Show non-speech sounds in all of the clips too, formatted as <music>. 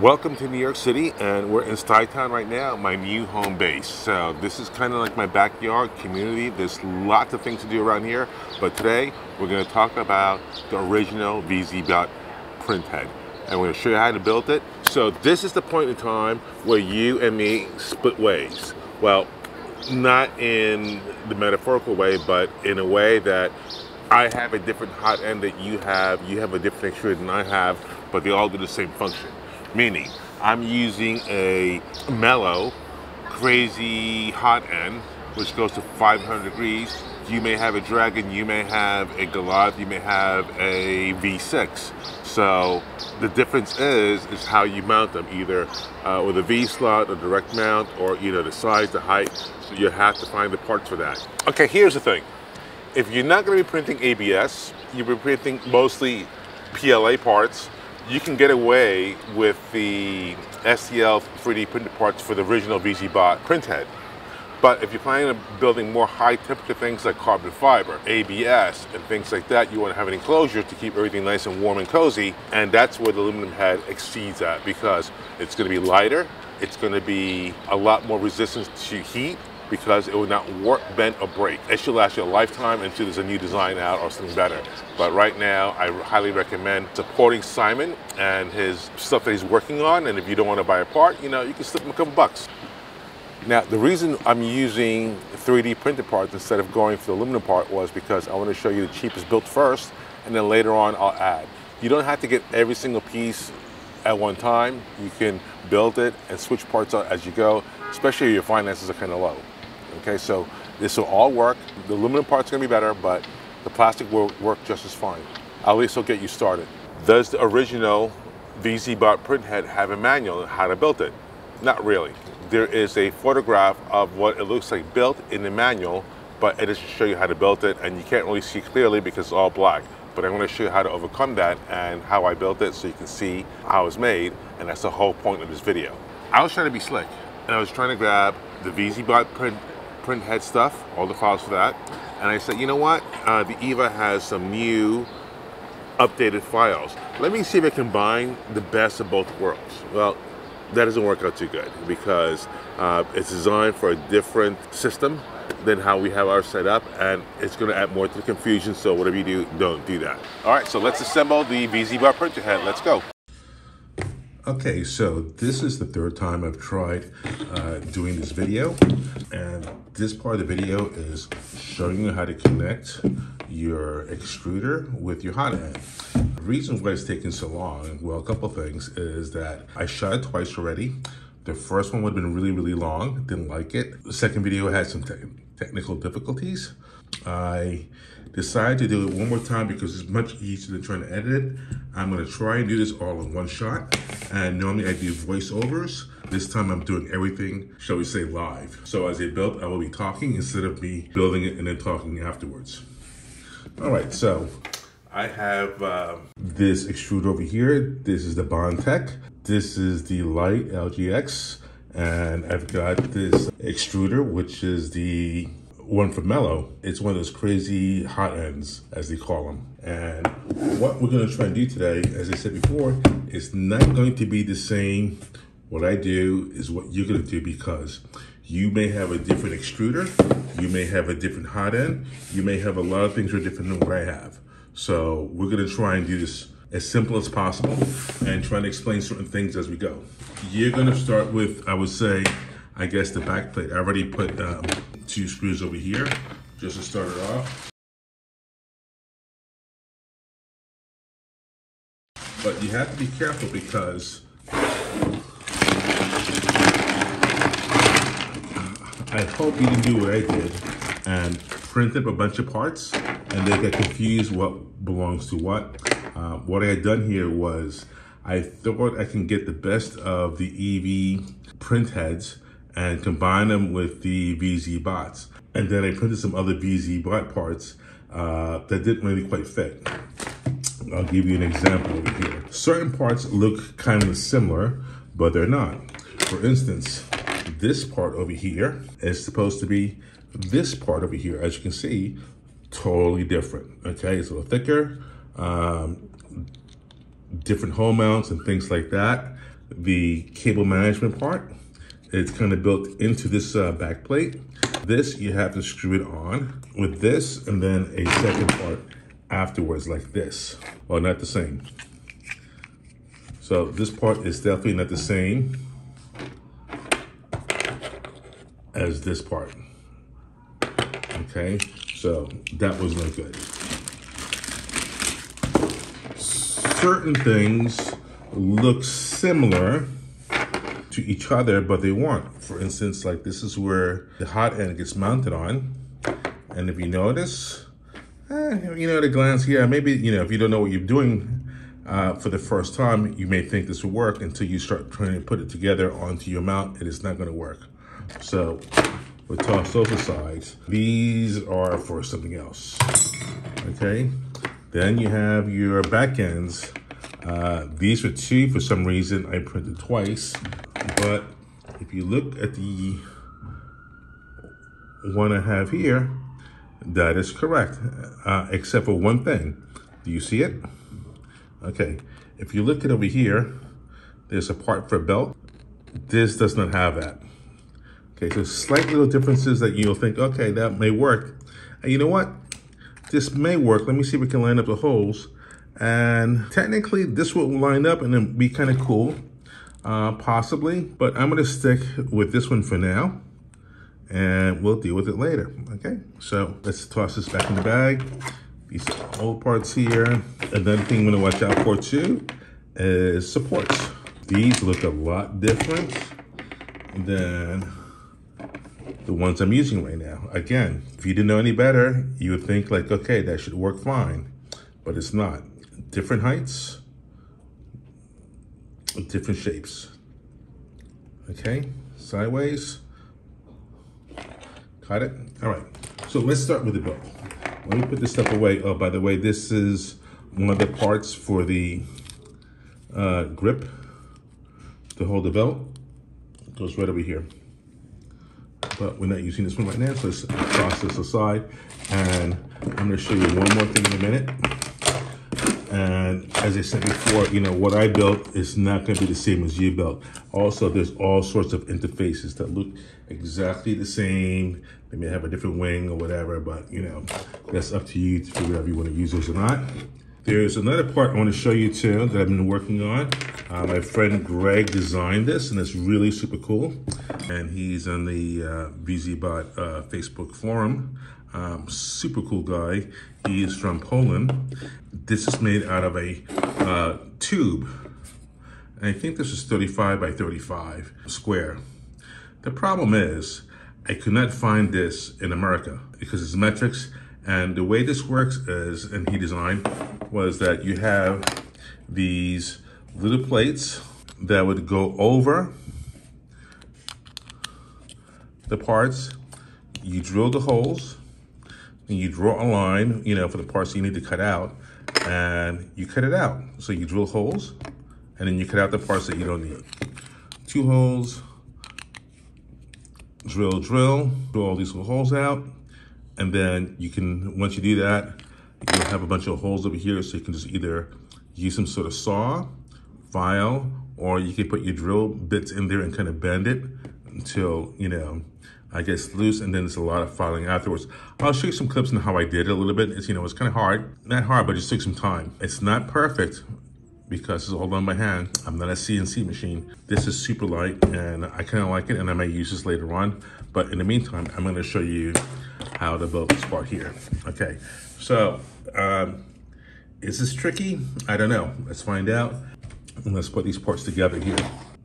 Welcome to New York City, and we're in Stuytown right now, my new home base. So this is kind of like my backyard community. There's lots of things to do around here, but today we're going to talk about the original VZ-Bot printhead, and we're going to show you how to build it. So this is the point in time where you and me split ways. Well, not in the metaphorical way, but in a way that I have a different hot end that you have, you have a different extruder than I have, but they all do the same function. Meaning, I'm using a mellow, crazy hot end, which goes to 500 degrees. You may have a Dragon, you may have a Goliath, you may have a V6. So the difference is, is how you mount them, either uh, with a V-slot, a direct mount, or you know the size, the height. So you have to find the parts for that. Okay, here's the thing. If you're not going to be printing ABS, you'll be printing mostly PLA parts, you can get away with the STL 3D printed parts for the original VZ-Bot printhead. But if you're planning on building more high temperature things like carbon fiber, ABS, and things like that, you want to have an enclosure to keep everything nice and warm and cozy. And that's where the aluminum head exceeds that because it's going to be lighter, it's going to be a lot more resistant to heat, because it will not warp, bend, or break. It should last you a lifetime until there's a new design out or something better. But right now, I highly recommend supporting Simon and his stuff that he's working on. And if you don't want to buy a part, you know, you can slip him a couple bucks. Now, the reason I'm using 3D printed parts instead of going for the aluminum part was because I want to show you the cheapest built first, and then later on I'll add. You don't have to get every single piece at one time. You can build it and switch parts out as you go, especially if your finances are kind of low. Okay, so this will all work. The aluminum part's gonna be better, but the plastic will work just as fine. At least it'll get you started. Does the original VZ-Bot printhead have a manual on how to build it? Not really. There is a photograph of what it looks like built in the manual, but it doesn't show you how to build it, and you can't really see clearly because it's all black. But I'm to show you how to overcome that and how I built it so you can see how it's made, and that's the whole point of this video. I was trying to be slick, and I was trying to grab the VZ-Bot print print head stuff, all the files for that. And I said, you know what? Uh, the EVA has some new updated files. Let me see if I can combine the best of both worlds. Well, that doesn't work out too good because uh, it's designed for a different system than how we have ours set up and it's going to add more to the confusion so whatever you do don't do that all right so let's assemble the VZ-Bot printer head let's go Okay, so this is the third time I've tried uh, doing this video, and this part of the video is showing you how to connect your extruder with your hot end. The reason why it's taking so long, well, a couple things, is that I shot it twice already. The first one would have been really, really long, didn't like it. The second video had some te technical difficulties. I decided to do it one more time because it's much easier than trying to edit it. I'm gonna try and do this all in one shot. And normally I do voiceovers. This time I'm doing everything, shall we say, live. So as I build, I will be talking instead of me building it and then talking afterwards. All right, so I have uh, this extruder over here. This is the Bondtech. This is the Lite LGX. And I've got this extruder, which is the one for Mellow. It's one of those crazy hot ends, as they call them. And what we're gonna try and do today, as I said before, is not going to be the same. What I do is what you're gonna do because you may have a different extruder, you may have a different hot end, you may have a lot of things that are different than what I have. So we're gonna try and do this as simple as possible and try to explain certain things as we go. You're gonna start with, I would say, I guess the back plate. I already put um, two screws over here just to start it off. But you have to be careful because I hope you didn't do what I did and print up a bunch of parts and they get confused what belongs to what. Uh, what I had done here was I thought I can get the best of the EV print heads and combine them with the VZ-Bots. And then I printed some other VZ-Bot parts uh, that didn't really quite fit. I'll give you an example over here. Certain parts look kind of similar, but they're not. For instance, this part over here is supposed to be this part over here. As you can see, totally different, okay? It's a little thicker, um, different hole mounts and things like that. the cable management part. It's kind of built into this uh, back plate. This, you have to screw it on with this and then a second part afterwards like this. Well, not the same. So this part is definitely not the same as this part. Okay, so that was no good. Certain things look similar to each other, but they weren't. For instance, like this is where the hot end gets mounted on. And if you notice, eh, you know, at a glance, yeah, maybe, you know, if you don't know what you're doing uh, for the first time, you may think this will work until you start trying to put it together onto your mount. It is not gonna work. So we toss those aside. These are for something else, okay? Then you have your back ends. Uh, these are two, for some reason, I printed twice. But if you look at the one I have here, that is correct, uh, except for one thing. Do you see it? Okay, if you look at over here, there's a part for a belt. This does not have that. Okay, so slight little differences that you'll think, okay, that may work. And you know what? This may work. Let me see if we can line up the holes. And technically, this will line up and then be kind of cool, uh, possibly. But I'm to stick with this one for now and we'll deal with it later, okay? So let's toss this back in the bag. These old parts here. Another thing I'm gonna watch out for too is supports. These look a lot different than the ones I'm using right now. Again, if you didn't know any better, you would think like, okay, that should work fine, but it's not. Different heights, different shapes. Okay, sideways, Got it? All right. So let's start with the belt. Let me put this stuff away. Oh, by the way, this is one of the parts for the uh, grip to hold the belt. It goes right over here. But we're not using this one right now, so let's toss this aside. And I'm gonna show you one more thing in a minute. And as I said before, you know, what I built is not gonna be the same as you built. Also, there's all sorts of interfaces that look exactly the same. They may have a different wing or whatever, but you know, that's up to you to figure out if you wanna use those or not. There's another part I want to show you too that I've been working on. Uh, my friend Greg designed this and it's really super cool. And he's on the uh, VZBot uh, Facebook forum. Um, super cool guy. He is from Poland. This is made out of a uh, tube. And I think this is 35 by 35 square. The problem is I could not find this in America because it's metrics. And the way this works is, and he designed, was that you have these little plates that would go over the parts. You drill the holes, and you draw a line, you know, for the parts you need to cut out, and you cut it out. So you drill holes, and then you cut out the parts that you don't need. Two holes, drill, drill, drill all these little holes out, and then you can, once you do that, you'll have a bunch of holes over here, so you can just either use some sort of saw, file, or you can put your drill bits in there and kind of bend it until, you know, I guess loose, and then there's a lot of filing afterwards. I'll show you some clips on how I did it a little bit. It's, you know, it's kind of hard. Not hard, but it just took some time. It's not perfect because it's all done by hand. I'm not a CNC machine. This is super light, and I kind of like it, and I may use this later on. But in the meantime, I'm gonna show you how to build this part here. Okay, so um, is this tricky? I don't know. Let's find out. And let's put these parts together here.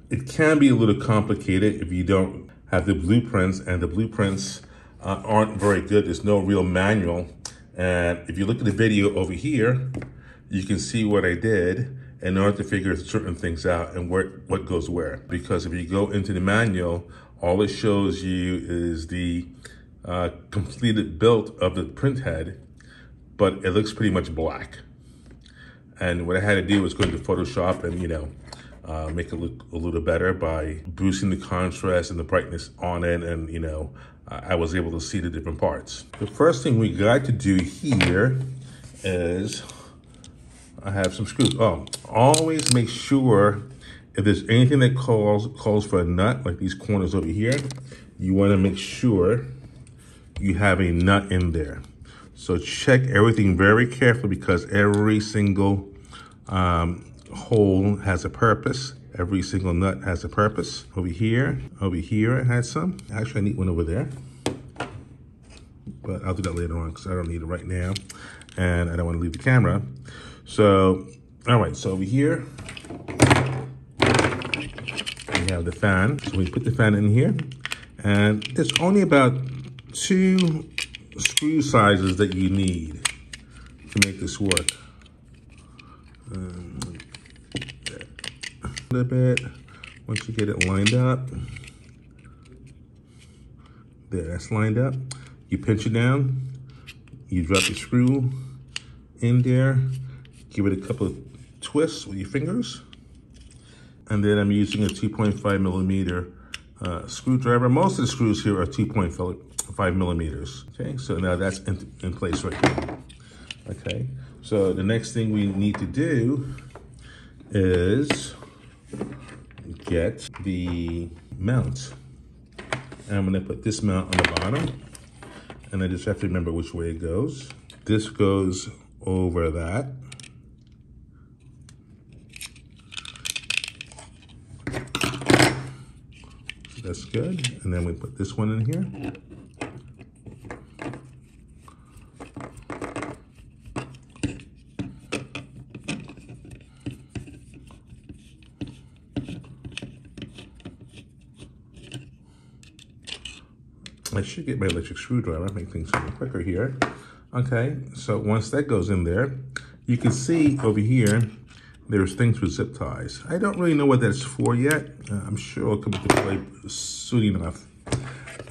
It can be a little complicated if you don't have the blueprints and the blueprints uh, aren't very good. There's no real manual. And if you look at the video over here, you can see what I did in order to figure certain things out and where, what goes where. Because if you go into the manual, all it shows you is the uh, completed build of the print head, but it looks pretty much black. And what I had to do was go into Photoshop and, you know, uh, make it look a little better by boosting the contrast and the brightness on it. And, you know, I was able to see the different parts. The first thing we got to do here is I have some screws. Oh, always make sure if there's anything that calls calls for a nut, like these corners over here, you want to make sure you have a nut in there. So check everything very carefully because every single um, hole has a purpose. Every single nut has a purpose. Over here, over here it has some. Actually, I need one over there. But I'll do that later on because I don't need it right now. And I don't want to leave the camera. So, all right, so over here, we have the fan. So we put the fan in here. And there's only about two screw sizes that you need to make this work. Um, a bit. Once you get it lined up, there, that's lined up. You pinch it down, you drop the screw in there, give it a couple of twists with your fingers, and then I'm using a 2.5 millimeter uh, screwdriver. Most of the screws here are 2.5 millimeters. Okay, so now that's in, in place right here. Okay, so the next thing we need to do is get the mount. And I'm gonna put this mount on the bottom and I just have to remember which way it goes. This goes over that. That's good. And then we put this one in here. I should get my electric screwdriver, make things a little quicker here. Okay, so once that goes in there, you can see over here, there's things with zip ties. I don't really know what that's for yet. Uh, I'm sure it'll come into play soon enough.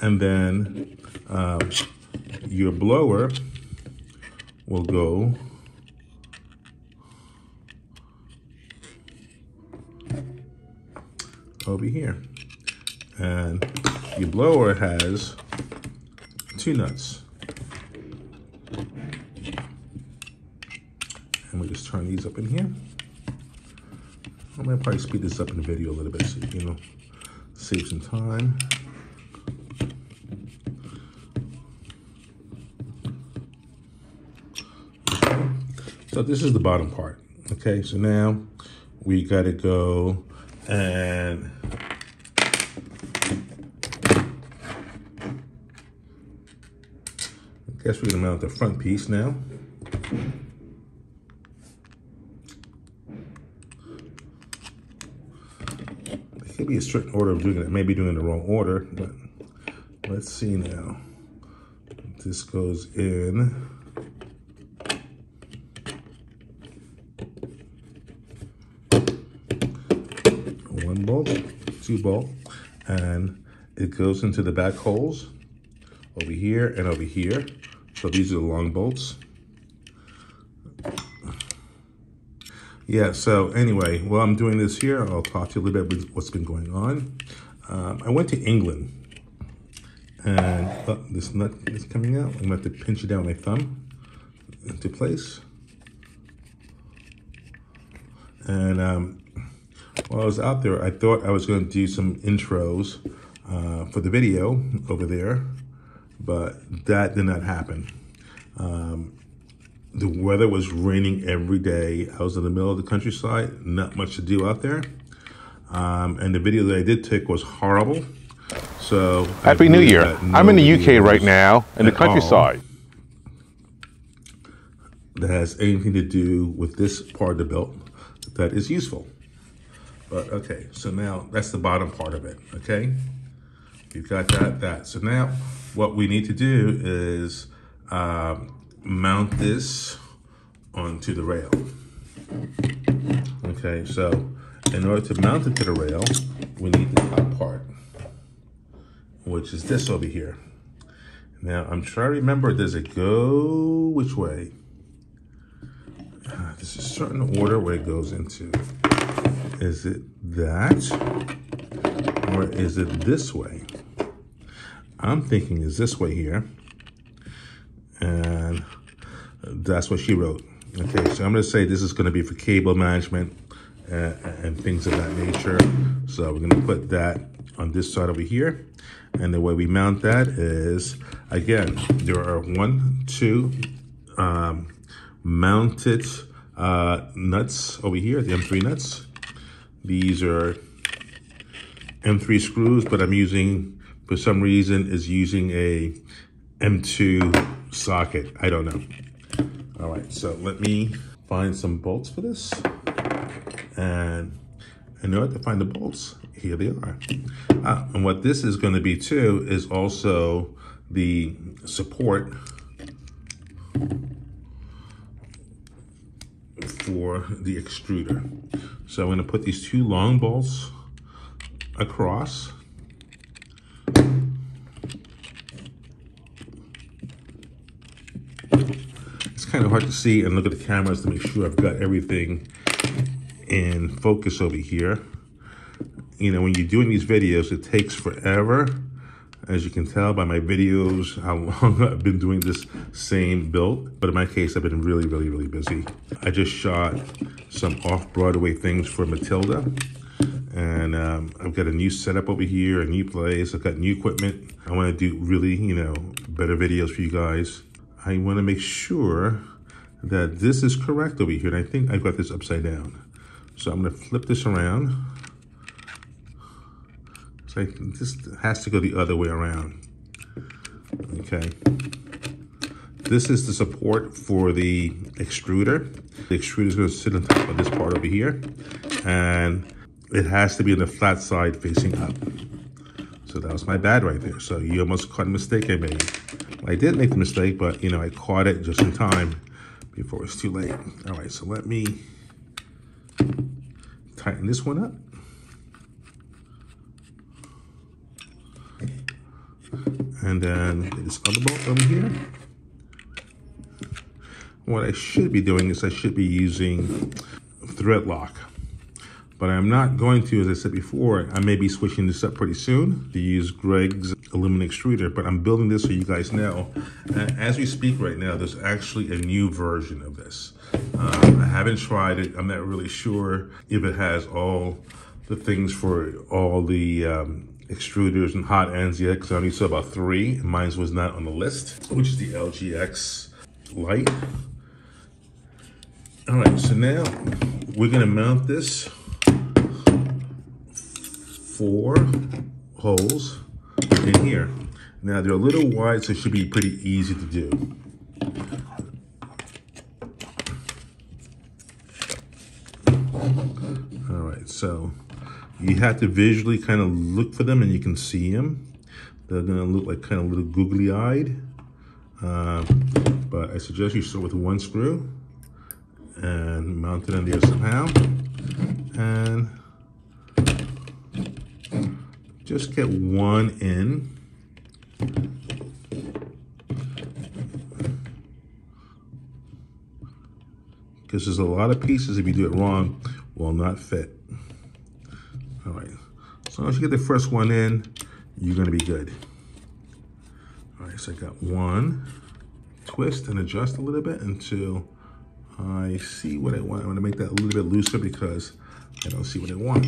And then um, your blower will go over here. And your blower has two nuts. And we just turn these up in here. I'm gonna probably speed this up in the video a little bit so you know, save some time. So this is the bottom part. Okay, so now we gotta go and Guess we're gonna mount the front piece now. There could be a certain order of doing it. Maybe doing it in the wrong order, but let's see now. This goes in. One bolt, two bolt, and it goes into the back holes over here and over here. So these are the long bolts. Yeah, so anyway, while I'm doing this here, I'll talk to you a little bit about what's been going on. Um, I went to England and oh, this nut is coming out. I'm gonna have to pinch it down with my thumb into place. And um, while I was out there, I thought I was gonna do some intros uh, for the video over there but that did not happen. Um, the weather was raining every day. I was in the middle of the countryside, not much to do out there. Um, and the video that I did take was horrible. So Happy New Year. No I'm in the UK right now in the countryside. That has anything to do with this part of the belt that is useful. But okay, so now that's the bottom part of it, okay? You've got that, that. So now what we need to do is um, mount this onto the rail. Okay, so in order to mount it to the rail, we need the top part, which is this over here. Now, I'm trying to remember, does it go which way? Uh, there's a certain order where it goes into. Is it that? Or is it this way? I'm thinking is this way here. And that's what she wrote. Okay, so I'm gonna say this is gonna be for cable management and, and things of that nature. So we're gonna put that on this side over here. And the way we mount that is, again, there are one, two um, mounted uh, nuts over here, the M3 nuts. These are M3 screws, but I'm using, for some reason, is using a M2 socket. I don't know. All right, so let me find some bolts for this. And in order to find the bolts, here they are. Uh, and what this is gonna be too is also the support for the extruder. So I'm gonna put these two long bolts across. It's kind of hard to see and look at the cameras to make sure I've got everything in focus over here. You know, when you're doing these videos, it takes forever. As you can tell by my videos, how long <laughs> I've been doing this same build. But in my case, I've been really, really, really busy. I just shot some off-Broadway things for Matilda. And um, I've got a new setup over here, a new place. I've got new equipment. I want to do really, you know, better videos for you guys. I want to make sure that this is correct over here. And I think I've got this upside down. So I'm going to flip this around. So I, this has to go the other way around. Okay. This is the support for the extruder. The extruder is going to sit on top of this part over here. And it has to be on the flat side facing up. So that was my bad right there. So you almost caught a mistake I made. I did make the mistake, but you know, I caught it just in time before it's too late. All right, so let me tighten this one up. And then this other bolt over here. What I should be doing is I should be using thread lock. But I'm not going to, as I said before, I may be switching this up pretty soon to use Greg's aluminum extruder, but I'm building this so you guys know. as we speak right now, there's actually a new version of this. Um, I haven't tried it. I'm not really sure if it has all the things for all the um, extruders and hot ends yet, because I only saw about three. Mine was not on the list, which is the LGX Lite. All right, so now we're gonna mount this four holes in here. Now they're a little wide, so it should be pretty easy to do. All right, so you have to visually kind of look for them and you can see them. They're gonna look like kind of little googly eyed. Uh, but I suggest you start with one screw and mount it in there somehow. And just get one in. Because there's a lot of pieces, if you do it wrong, will not fit. All right, long as you get the first one in, you're gonna be good. All right, so I got one. Twist and adjust a little bit until I see what I want. I'm gonna make that a little bit looser because I don't see what I want.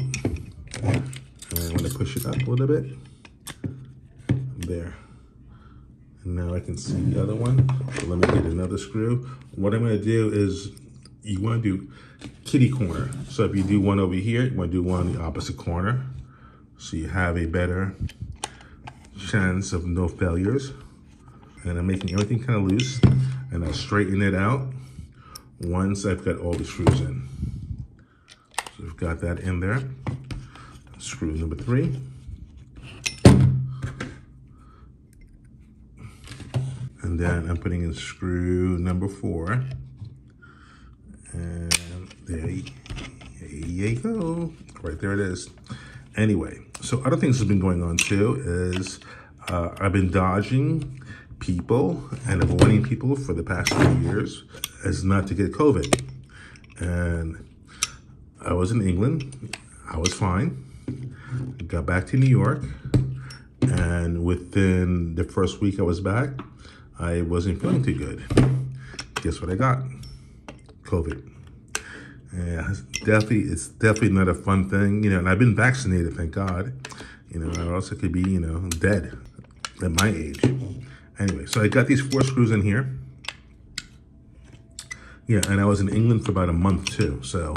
And I'm gonna push it up a little bit. There. And now I can see the other one. So let me get another screw. What I'm gonna do is, you wanna do kitty corner. So if you do one over here, you wanna do one on the opposite corner. So you have a better chance of no failures. And I'm making everything kind of loose. And I'll straighten it out once I've got all the screws in. So we've got that in there screw number three. And then I'm putting in screw number four. And there there you go. Right there it is. Anyway, so other things have been going on too is uh, I've been dodging people and avoiding people for the past few years as not to get COVID. And I was in England. I was fine got back to New York, and within the first week I was back, I wasn't feeling too good. Guess what I got? COVID. Yeah, it's definitely, it's definitely not a fun thing, you know, and I've been vaccinated, thank God. You know, I also could be, you know, dead at my age. Anyway, so I got these four screws in here. Yeah, and I was in England for about a month too, so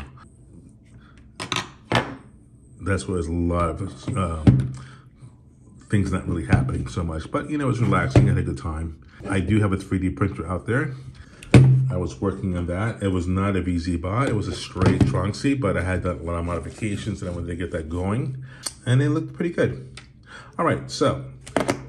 that's where there's a lot of um, things not really happening so much. But, you know, it's relaxing. I had a good time. I do have a 3D printer out there. I was working on that. It was not a VZ bot. It was a straight Tronxy, but I had a lot of modifications and I wanted to get that going. And it looked pretty good. All right, so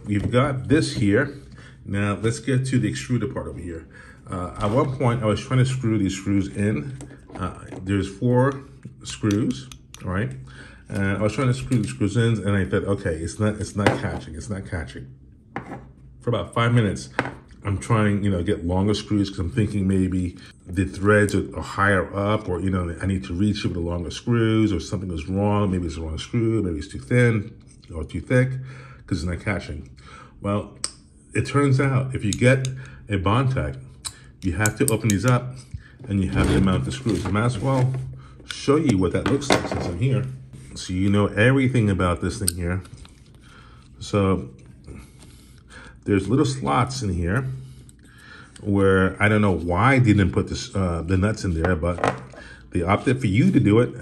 we've got this here. Now let's get to the extruder part over here. Uh, at one point, I was trying to screw these screws in. Uh, there's four screws, all right? And I was trying to screw the screws in, and I thought, okay, it's not, it's not catching, it's not catching. For about five minutes, I'm trying, you know, get longer screws because I'm thinking maybe the threads are, are, higher up or, you know, I need to reach it with the longer screws or something was wrong. Maybe it's the wrong screw, maybe it's too thin or too thick because it's not catching. Well, it turns out if you get a Bondtech, you have to open these up and you have to mount the screws. I might as well show you what that looks like since I'm here. So you know everything about this thing here. So there's little slots in here where I don't know why they didn't put this, uh, the nuts in there, but they opted for you to do it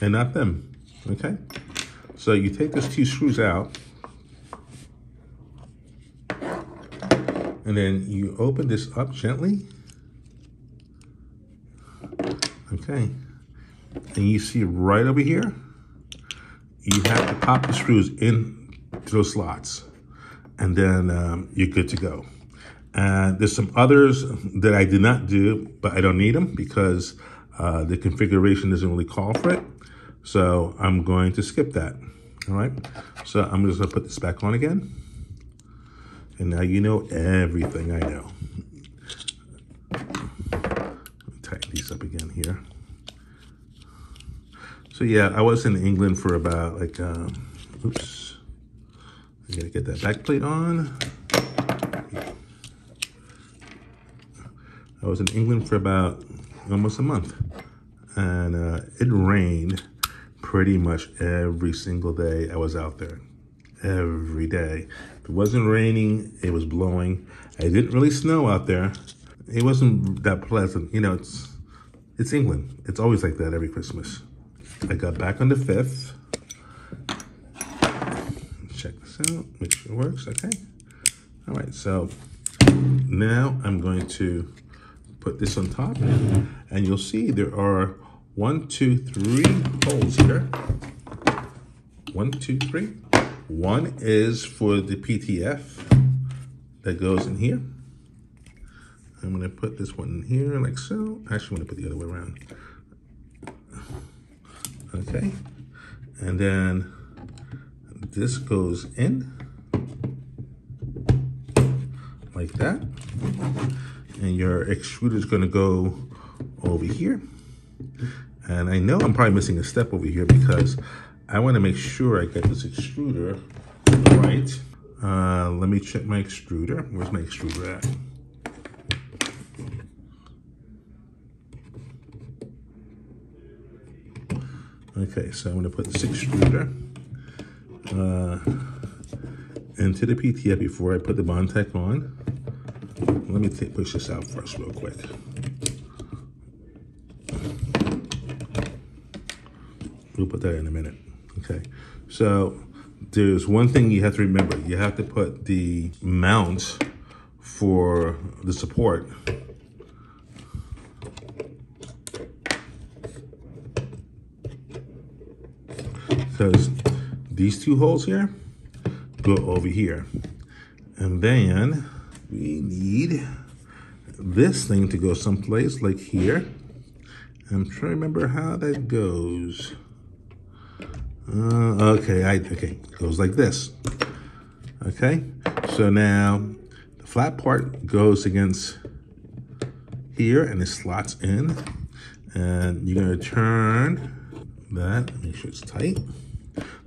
and not them, okay? So you take those two screws out and then you open this up gently, okay? And you see right over here, you have to pop the screws in those slots and then um, you're good to go. And there's some others that I did not do, but I don't need them because uh, the configuration doesn't really call for it. So I'm going to skip that. All right. So I'm just gonna put this back on again. And now you know everything I know. Tighten these up again here. So yeah, I was in England for about like, um, oops. I gotta get that back plate on. I was in England for about almost a month and uh, it rained pretty much every single day I was out there. Every day. If it wasn't raining, it was blowing. It didn't really snow out there. It wasn't that pleasant. You know, it's it's England. It's always like that every Christmas. I got back on the 5th check this out, make sure it works, okay. All right, so now I'm going to put this on top and you'll see there are one, two, three holes here. One, two, three. One is for the PTF that goes in here. I'm gonna put this one in here like so. Actually, I'm gonna put the other way around. Okay, and then this goes in like that. And your extruder is gonna go over here. And I know I'm probably missing a step over here because I wanna make sure I get this extruder right. Uh, let me check my extruder. Where's my extruder at? Okay, so I'm gonna put this extruder uh, into the PTF before I put the Bondtech on. Let me push this out first real quick. We'll put that in a minute. Okay, so there's one thing you have to remember. You have to put the mount for the support because these two holes here go over here. And then we need this thing to go someplace like here. I'm trying to remember how that goes. Uh, okay, I, okay, goes like this. Okay, so now the flat part goes against here and it slots in. And you're gonna turn that, make sure it's tight.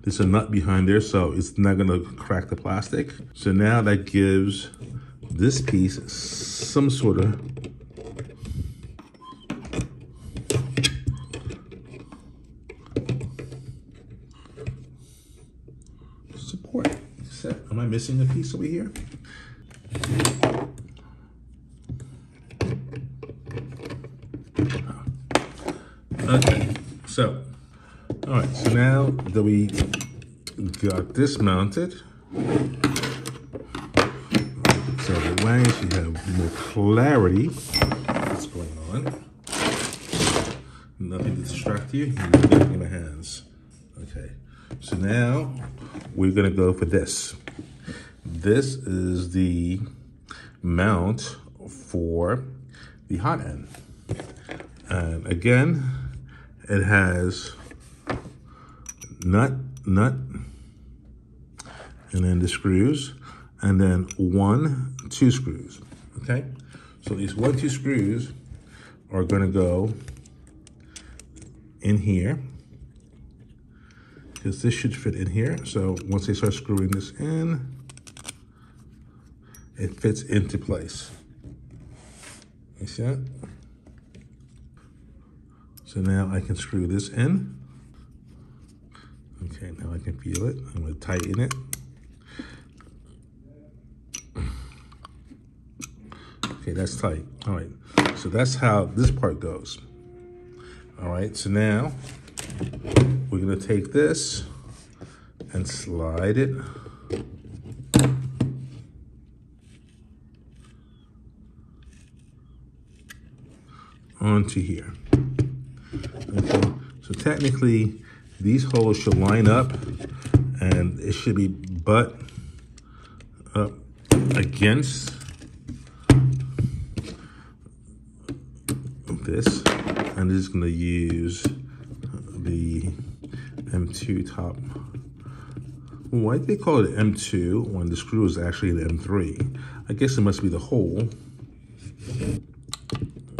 There's a nut behind there, so it's not gonna crack the plastic. So now that gives this piece some sort of support. Except, am I missing a piece over here? Okay, so all right, so now that we got this mounted, so the way you have more clarity what's going on. Nothing to distract you, you're in my hands. Okay, so now we're gonna go for this. This is the mount for the hot end. And again, it has nut, nut, and then the screws, and then one, two screws, okay? So these one, two screws are gonna go in here, because this should fit in here. So once they start screwing this in, it fits into place. You see that? So now I can screw this in. Okay, now I can feel it. I'm gonna tighten it. Okay, that's tight. All right, so that's how this part goes. All right, so now we're gonna take this and slide it onto here. Okay, so technically these holes should line up and it should be butt up against this. I'm just gonna use the M2 top. Why do they call it M2 when the screw is actually an M3? I guess it must be the hole.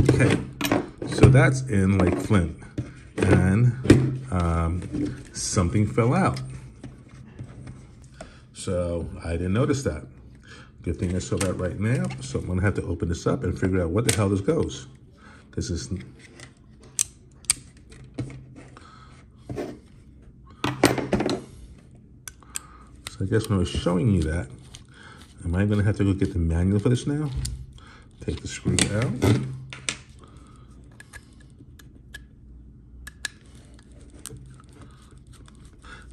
Okay, so that's in like flint. And um, something fell out. So I didn't notice that. Good thing I saw that right now. So I'm gonna have to open this up and figure out what the hell this goes. This is So I guess when I was showing you that, am I gonna have to go get the manual for this now? Take the screw out.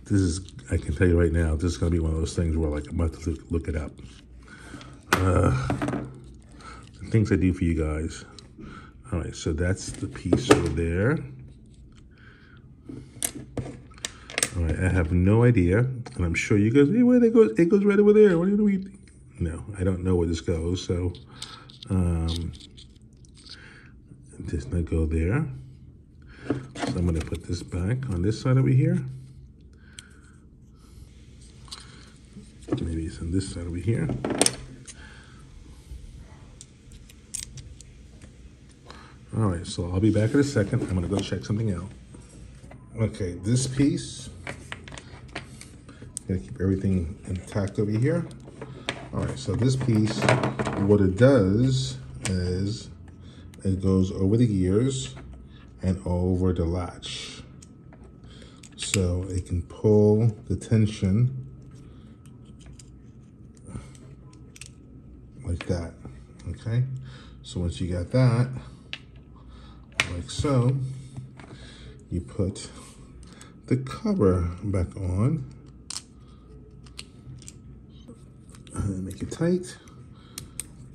This is, I can tell you right now, this is gonna be one of those things where like I'm about to look, look it up. Uh, things I do for you guys. All right, so that's the piece over there. All right, I have no idea, and I'm sure you guys, hey, where it goes? It goes right over there. What do we? No, I don't know where this goes. So, um, does not go there. So I'm gonna put this back on this side over here. Maybe it's on this side over here. All right, so I'll be back in a second. I'm gonna go check something out. Okay, this piece, gonna keep everything intact over here. All right, so this piece, what it does is it goes over the gears and over the latch. So it can pull the tension like that, okay? So once you got that, like so, you put the cover back on and make it tight.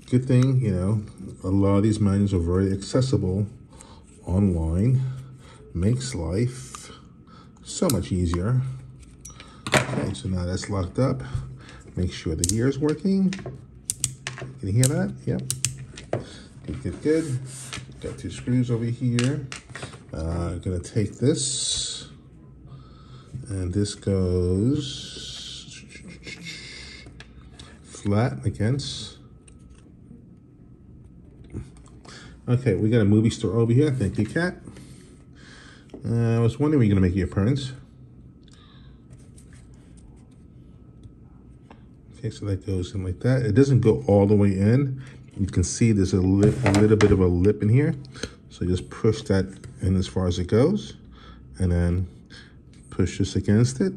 Good thing, you know, a lot of these manuals are very accessible online. Makes life so much easier. Okay, so now that's locked up. Make sure the gear is working. Can you hear that? Yep. Good, good, good. Got two screws over here. Uh, gonna take this, and this goes flat against. Okay, we got a movie store over here. Thank you, Cat. Uh, I was wondering when you're gonna make your appearance. Okay, so that goes in like that. It doesn't go all the way in. You can see there's a, lip, a little bit of a lip in here. So just push that in as far as it goes. And then push this against it.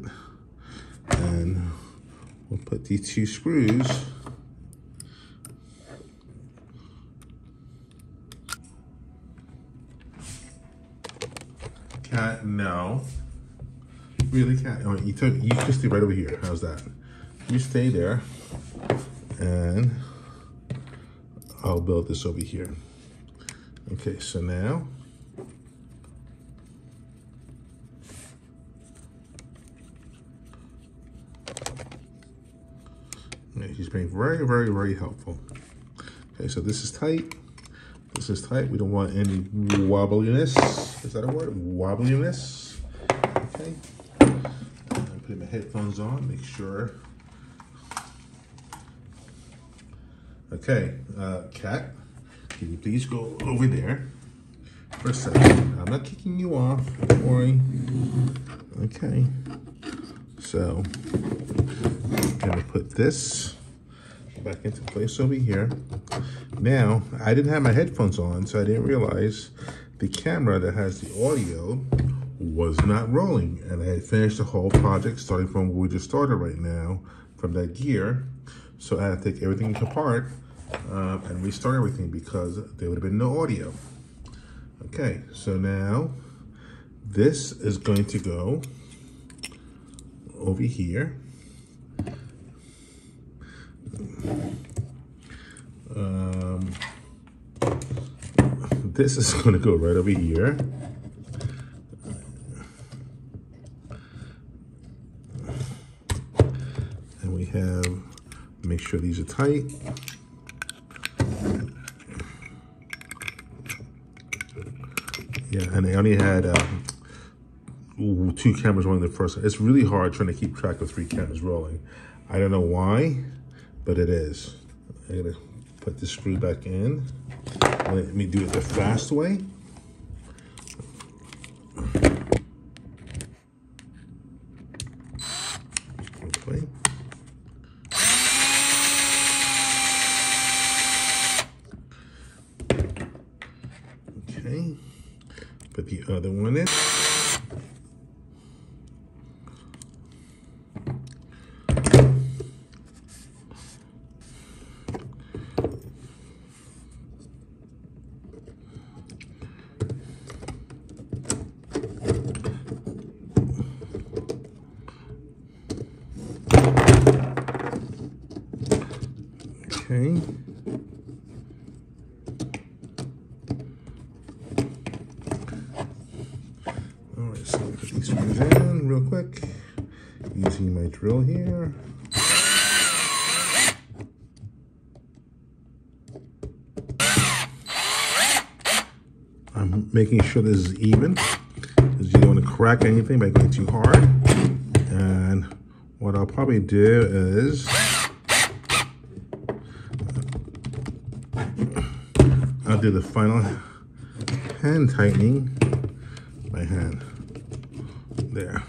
And we'll put these two screws Cat, no. Really, cat? Oh, you took. You just stay right over here. How's that? You stay there, and I'll build this over here. Okay, so now. He's being very, very, very helpful. Okay, so this is tight. This is tight. We don't want any wobbliness. Is that a word? Wobbliness. Okay. I'm putting my headphones on. Make sure. Okay, uh, Cat, can you please go over there for a second? I'm not kicking you off. Don't worry. Okay. So, I'm gonna put this back into place over here. Now, I didn't have my headphones on, so I didn't realize the camera that has the audio was not rolling. And I had finished the whole project starting from where we just started right now, from that gear. So I had to take everything apart uh, and restart everything because there would have been no audio. Okay, so now this is going to go over here. Um, this is <laughs> going to go right over here. And we have, make sure these are tight. Yeah, and they only had um, two cameras running the first. It's really hard trying to keep track of three cameras rolling. I don't know why, but it is. I'm gonna put the screw back in. Let me do it the fast way. Okay. Okay. Put the other one in. Okay. All right, so put these screws in real quick using my drill here. I'm making sure this is even because you don't want to crack anything by going too hard. And what I'll probably do is I'll do the final hand tightening by hand. There.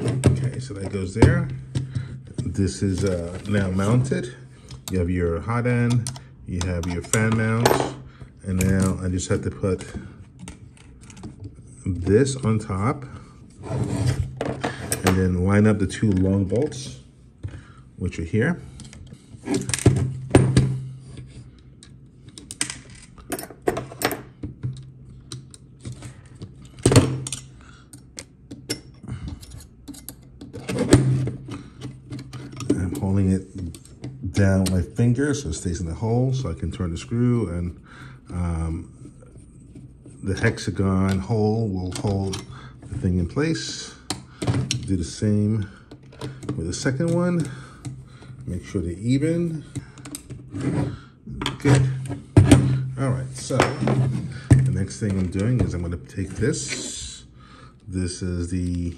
Okay, so that goes there. This is uh, now mounted. You have your hot end, you have your fan mount, and now I just have to put this on top and then line up the two long bolts, which are here. I'm holding it down with my so it stays in the hole so I can turn the screw and um, the hexagon hole will hold the thing in place. Do the same with the second one. Make sure they're even. Good. All right, so the next thing I'm doing is I'm gonna take this. This is the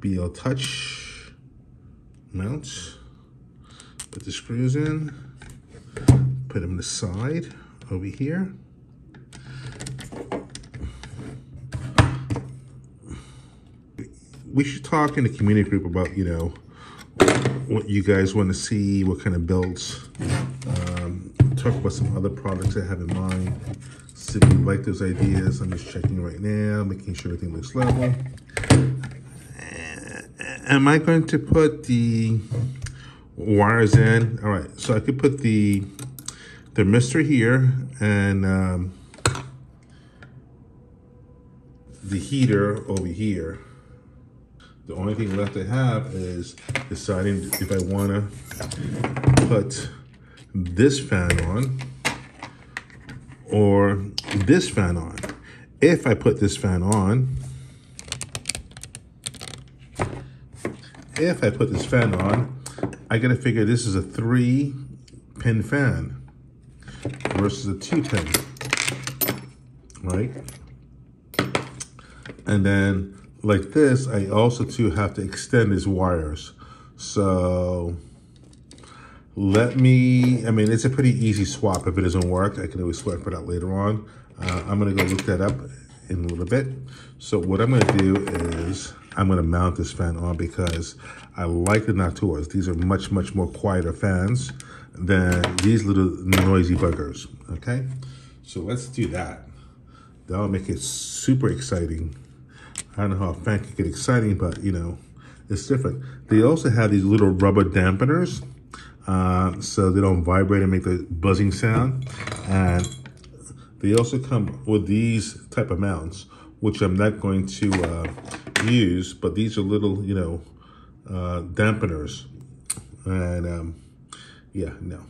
BL Touch mount. Put the screws in, put them on the over here. We should talk in the community group about, you know, what you guys want to see, what kind of builds. Um, talk about some other products I have in mind. See if you like those ideas, I'm just checking right now, making sure everything looks level. Am I going to put the wires in? All right, so I could put the thermistor here and um, the heater over here. The only thing left I have is deciding if I want to put this fan on or this fan on. If I put this fan on, if I put this fan on, I gotta figure this is a three pin fan versus a two pin, right? And then like this, I also too have to extend these wires. So let me, I mean, it's a pretty easy swap. If it doesn't work, I can always swap it out later on. Uh, I'm gonna go look that up in a little bit. So what I'm gonna do is I'm gonna mount this fan on because I like the Noctuas. These are much, much more quieter fans than these little noisy buggers, okay? So let's do that. That'll make it super exciting. I don't know how a fan can get exciting, but you know, it's different. They also have these little rubber dampeners, uh, so they don't vibrate and make the buzzing sound. And they also come with these type of mounts, which I'm not going to uh, use, but these are little, you know, uh, dampeners. And um, yeah, no.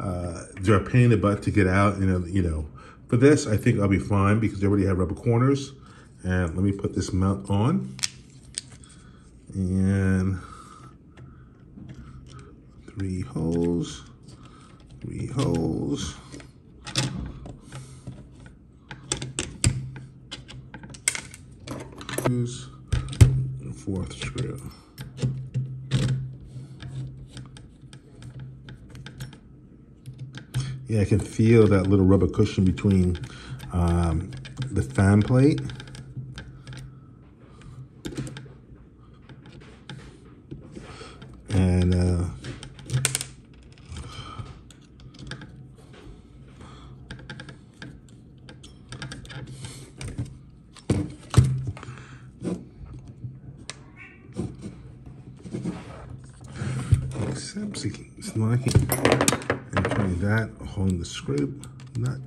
Uh, they're a pain in the butt to get out, you know, you know. For this, I think I'll be fine because they already have rubber corners. And let me put this mount on. And three holes, three holes. Use fourth screw. Yeah, I can feel that little rubber cushion between um, the fan plate and uh, it's knocking and trying that holding the screw nut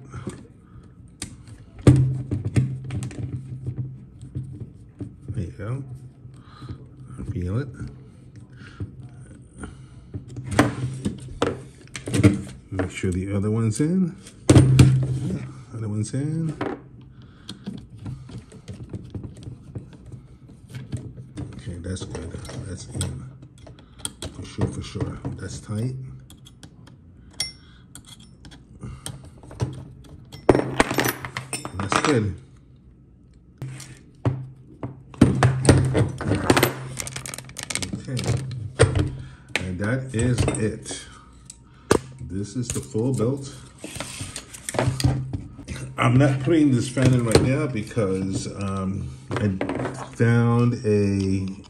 there you go feel it Make sure the other one's in. Other one's in. Okay, that's good. That's in. For sure, for sure. That's tight. That's good. Okay. And that is it this is the full built. I'm not putting this fan in right now because um, I found a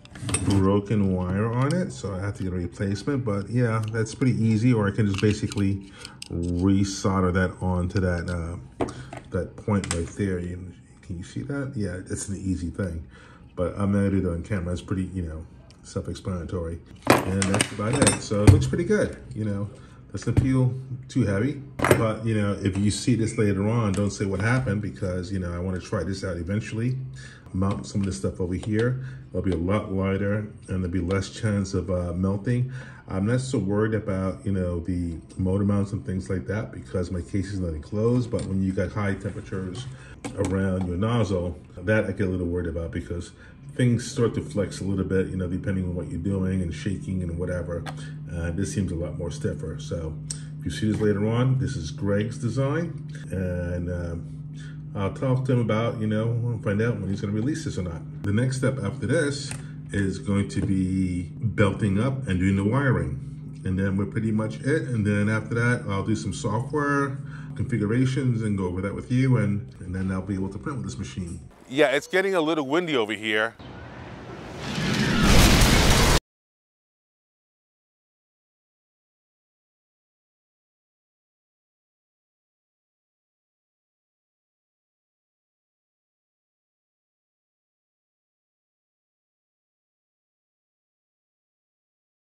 broken wire on it, so I have to get a replacement. But yeah, that's pretty easy, or I can just basically resolder that onto that uh, that point right there. You, can you see that? Yeah, it's an easy thing. But I'm gonna do it on camera. It's pretty, you know, self-explanatory. And that's about it. So it looks pretty good, you know. Doesn't feel too heavy, but you know, if you see this later on, don't say what happened because you know, I want to try this out eventually. Mount some of this stuff over here. It'll be a lot lighter and there'll be less chance of uh, melting. I'm not so worried about, you know, the motor mounts and things like that because my case is not enclosed, but when you got high temperatures around your nozzle, that I get a little worried about because things start to flex a little bit, you know, depending on what you're doing and shaking and whatever. Uh, this seems a lot more stiffer. So if you see this later on, this is Greg's design. And um, I'll talk to him about, you know, find out when he's gonna release this or not. The next step after this is going to be belting up and doing the wiring. And then we're pretty much it. And then after that, I'll do some software configurations and go over that with you. And, and then I'll be able to print with this machine. Yeah, it's getting a little windy over here.